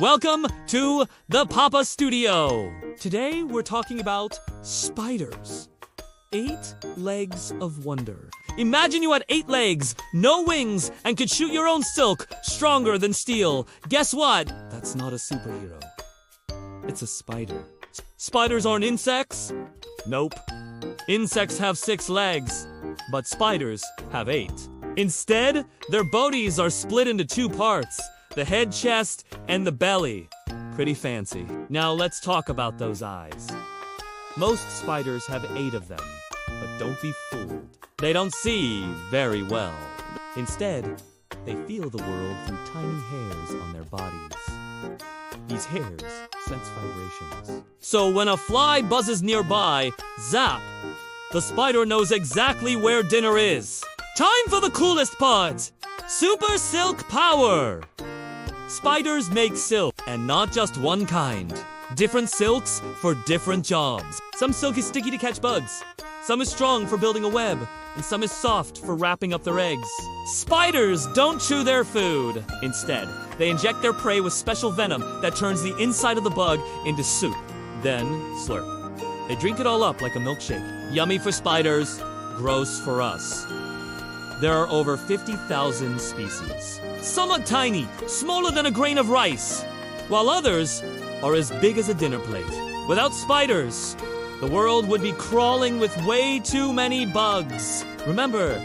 Welcome to the Papa Studio. Today we're talking about spiders. Eight legs of wonder. Imagine you had eight legs, no wings, and could shoot your own silk, stronger than steel. Guess what? That's not a superhero. It's a spider. S- spiders aren't insects? Nope. Insects have six legs, but spiders have eight. Instead, their bodies are split into two parts the head, chest, and the belly. Pretty fancy. Now let's talk about those eyes. Most spiders have eight of them, but don't be fooled. They don't see very well. Instead, they feel the world through tiny hairs on their bodies. These hairs sense vibrations. So when a fly buzzes nearby, zap! The spider knows exactly where dinner is. Time for the coolest part! Super Silk Power! Spiders make silk, and not just one kind. Different silks for different jobs. Some silk is sticky to catch bugs, some is strong for building a web, and some is soft for wrapping up their eggs. Spiders don't chew their food. Instead, they inject their prey with special venom that turns the inside of the bug into soup, then slurp. They drink it all up like a milkshake. Yummy for spiders, gross for us. There are over 50,000 species. Some are tiny, smaller than a grain of rice, while others are as big as a dinner plate. Without spiders, the world would be crawling with way too many bugs. Remember,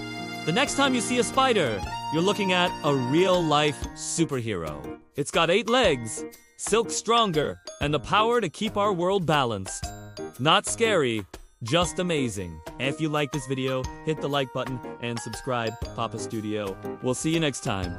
the next time you see a spider, you're looking at a real life superhero. It's got eight legs, silk stronger, and the power to keep our world balanced. Not scary, just amazing. If you like this video, hit the like button and subscribe, Papa Studio. We'll see you next time.